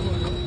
って。